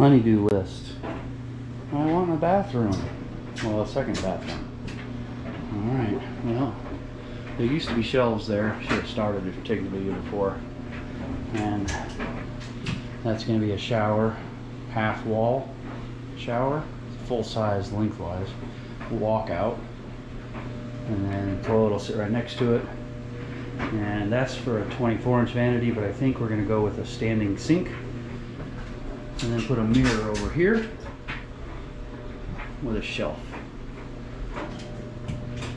honey-do list. I want a bathroom. Well, a second bathroom. Alright, well, there used to be shelves there. Should have started if you're taking the video before. And that's going to be a shower, half wall shower, full size lengthwise, walk out, and then the toilet will sit right next to it. And that's for a 24 inch vanity, but I think we're going to go with a standing sink and then put a mirror over here with a shelf.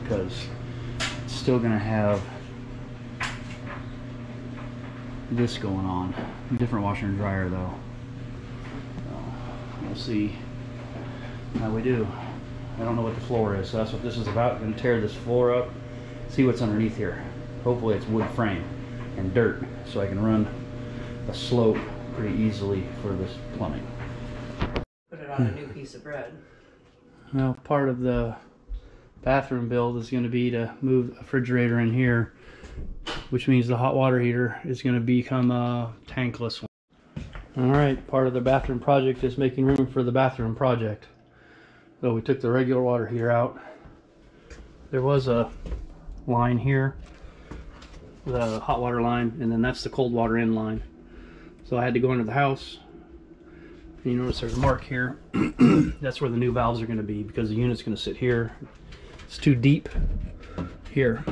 Because it's still to have this going on. Different washer and dryer though. We'll see how we do. I don't know what the floor is so that's what this is about. Going to tear this floor up see what's underneath here. Hopefully it's wood frame and dirt so I can run a slope pretty easily for this plumbing. Put it on a new piece of bread. Well, part of the bathroom build is going to be to move a refrigerator in here, which means the hot water heater is going to become a tankless one. All right, part of the bathroom project is making room for the bathroom project. So we took the regular water heater out. There was a line here, the hot water line, and then that's the cold water in line. So I had to go into the house. You notice there's a mark here. That's where the new valves are going to be because the unit's going to sit here. It's too deep here.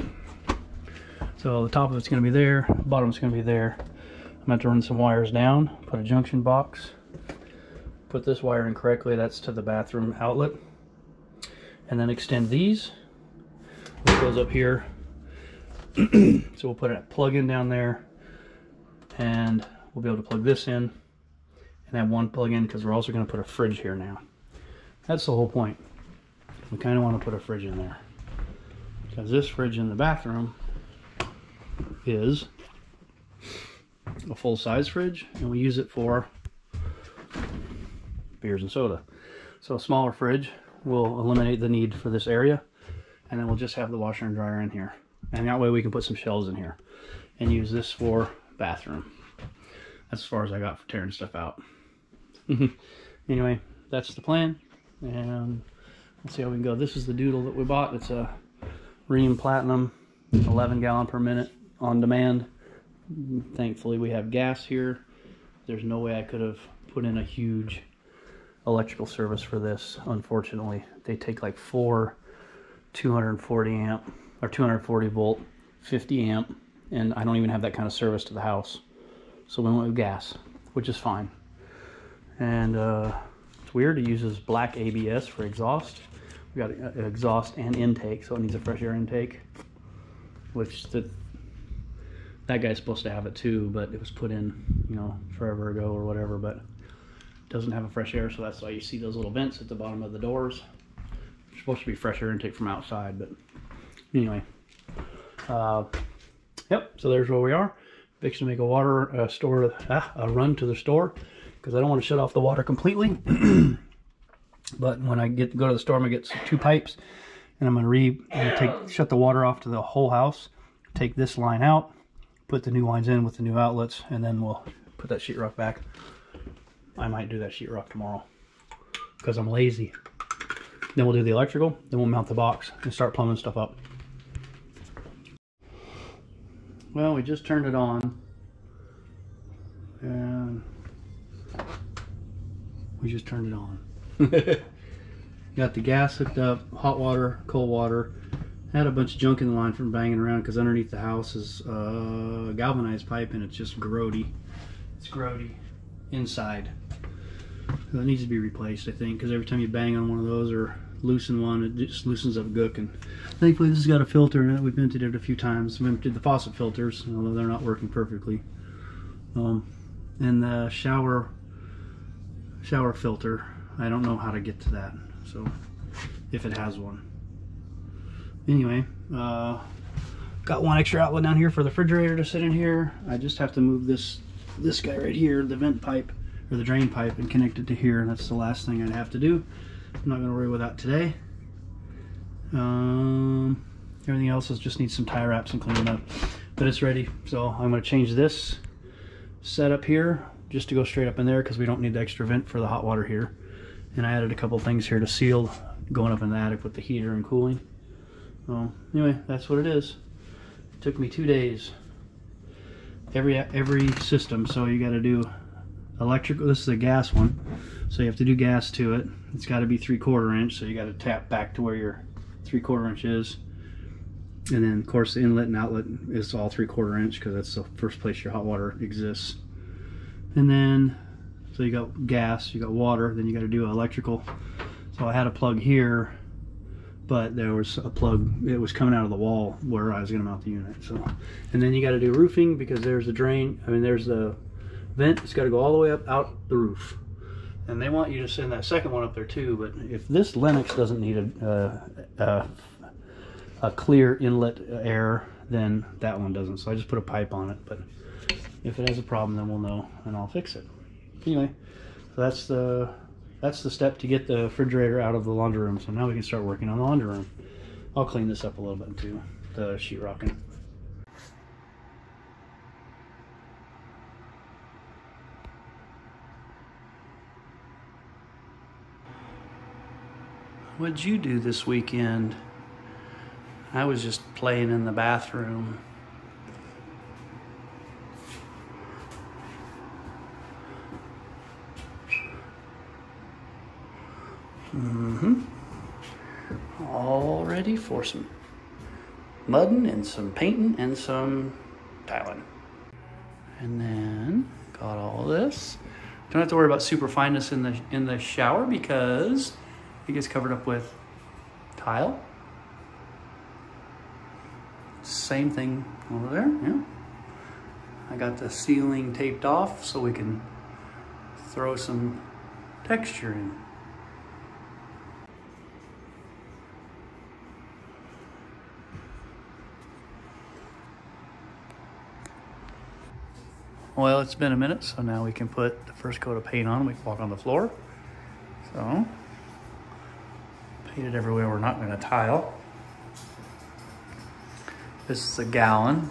So the top of it's going to be there, bottom's going to be there. I'm going to, run some wires down, put a junction box, put this wire in correctly, that's to the bathroom outlet, and then extend these, which goes up here. so we'll put a plug in down there, and we'll be able to plug this in and have one plug in because we're also going to put a fridge here now. That's the whole point. We kind of want to put a fridge in there because this fridge in the bathroom is a full-size fridge and we use it for beers and soda. So a smaller fridge will eliminate the need for this area and then we'll just have the washer and dryer in here. And that way we can put some shelves in here and use this for bathroom. As far as I got for tearing stuff out. anyway, that's the plan. And let's see how we can go. This is the doodle that we bought. It's a Rheem Platinum, 11 gallon per minute on demand. Thankfully, we have gas here. There's no way I could have put in a huge electrical service for this, unfortunately. They take like four 240 amp or 240 volt, 50 amp, and I don't even have that kind of service to the house. So we went with gas, which is fine. And uh, it's weird, it uses black ABS for exhaust. We got an exhaust and intake, so it needs a fresh air intake, which the, that guy's supposed to have it too, but it was put in, you know, forever ago or whatever, but doesn't have a fresh air, so that's why you see those little vents at the bottom of the doors. Supposed to be fresh air intake from outside, but anyway. Uh, yep, so there's where we are fixing to make a water uh, store, ah, a run to the store because I don't want to shut off the water completely. but when I get to go to the store, I'm gonna get two pipes, and I'm gonna re I'm gonna take shut the water off to the whole house. Take this line out, put the new lines in with the new outlets, and then we'll put that sheetrock back. I might do that sheetrock tomorrow because I'm lazy. Then we'll do the electrical, then we'll mount the box and start plumbing stuff up. Well, we just turned it on. And we just turned it on. Got the gas hooked up, hot water, cold water. Had a bunch of junk in the line from banging around because underneath the house is uh, galvanized pipe and it's just grody. It's grody inside. So it needs to be replaced, I think, because every time you bang on one of those or loosen one, it just loosens up gook. And thankfully, this has got a filter in it. We've emptied it a few times. We've emptied the faucet filters, although they're not working perfectly. Um, and the shower shower filter, I don't know how to get to that. So, if it has one. Anyway, uh, got one extra outlet down here for the refrigerator to sit in here. I just have to move this this guy right here, the vent pipe or the drain pipe, and connect it to here. That's the last thing I'd have to do. I'm not going to worry about that today. Um, everything else is just needs some tie wraps and cleaning up. But it's ready. So I'm going to change this setup here just to go straight up in there because we don't need the extra vent for the hot water here. And I added a couple things here to seal going up in the attic with the heater and cooling. So anyway, that's what it is. It took me two days. Every every system, so you got to do electrical. This is a gas one, so you have to do gas to it. It's got to be three quarter inch, so you got to tap back to where your three quarter inch is. And then, of course, the inlet and outlet is all three quarter inch because that's the first place your hot water exists. And then, so you got gas, you got water, then you got to do electrical. So I had a plug here, but there was a plug, it was coming out of the wall where I was going to mount the unit. So, and then you got to do roofing because there's a drain, I mean, there's the vent, it's got to go all the way up out the roof. And they want you to send that second one up there too, but if this Lennox doesn't need a, uh, uh, a clear inlet air, then that one doesn't. So I just put a pipe on it. But if it has a problem, then we'll know and I'll fix it. Anyway, so that's the that's the step to get the refrigerator out of the laundry room. So now we can start working on the laundry room. I'll clean this up a little bit too, the sheetrocking. What'd you do this weekend? I was just playing in the bathroom. Mm-hmm. All ready for some mudding and some painting and some tiling. And then got all this. Don't have to worry about super fineness in the in the shower because it gets covered up with tile. Same thing over there, yeah. I got the ceiling taped off so we can throw some texture in. Well, it's been a minute, so now we can put the first coat of paint on. We can walk on the floor. So, painted everywhere we're not going to tile. This is a gallon.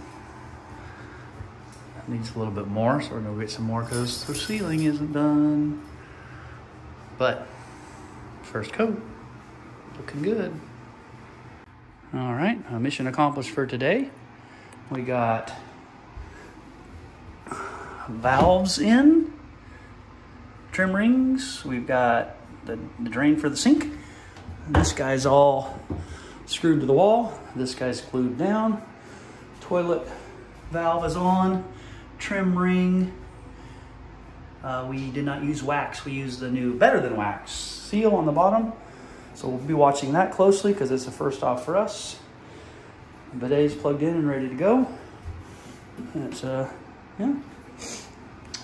That needs a little bit more, so we're going to get some more because the ceiling isn't done. But, first coat, looking good. All right, uh, mission accomplished for today. We got valves in, trim rings. We've got the, the drain for the sink. This guy's all screwed to the wall. This guy's glued down. Toilet valve is on. Trim ring. Uh, we did not use wax. We used the new Better Than Wax seal on the bottom. So we'll be watching that closely because it's a first off for us. Bidet's plugged in and ready to go. It's, uh, yeah.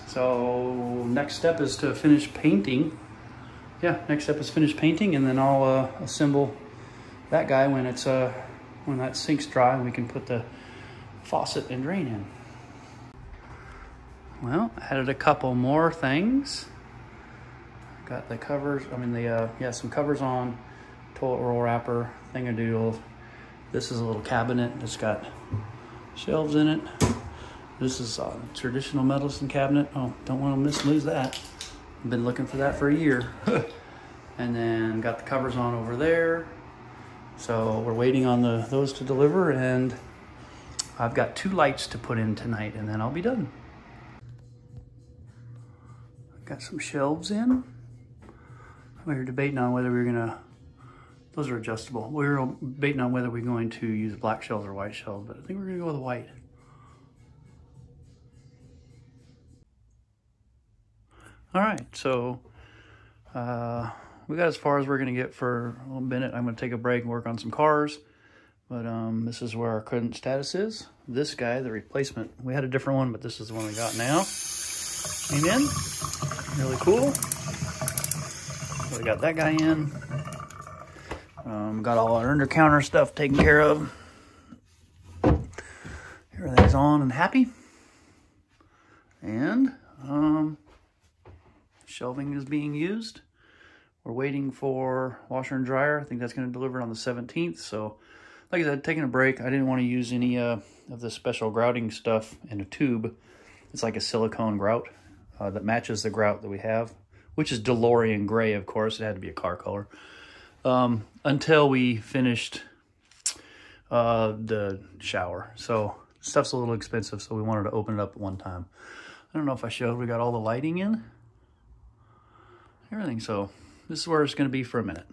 So next step is to finish painting. Yeah, next step is finish painting and then I'll uh, assemble that guy when it's uh, when that sink's dry and we can put the faucet and drain in. Well, added a couple more things. Got the covers, I mean the, uh, yeah, some covers on, toilet roll wrapper, thingadoodle. This is a little cabinet, it's got shelves in it. This is a traditional medicine cabinet. Oh, don't want to miss lose that. Been looking for that for a year. and then got the covers on over there. So we're waiting on the those to deliver and I've got two lights to put in tonight and then I'll be done. I've got some shelves in. We were debating on whether we were gonna, those are adjustable. We were debating on whether we are going to use black shelves or white shelves, but I think we're gonna go with white. All right, so uh, we got as far as we're going to get for a minute. I'm going to take a break and work on some cars. But um, this is where our current status is. This guy, the replacement, we had a different one, but this is the one we got now. Came in, really cool. So we got that guy in. Um, got all our under counter stuff taken care of. Everything's on and happy. And um, Shelving is being used. We're waiting for washer and dryer. I think that's going to deliver on the 17th. So, like I said, taking a break. I didn't want to use any uh, of the special grouting stuff in a tube. It's like a silicone grout uh, that matches the grout that we have, which is DeLorean gray, of course. It had to be a car color. Um, until we finished uh, the shower. So stuff's a little expensive, so we wanted to open it up one time. I don't know if I showed, we got all the lighting in. Everything, so this is where it's going to be for a minute.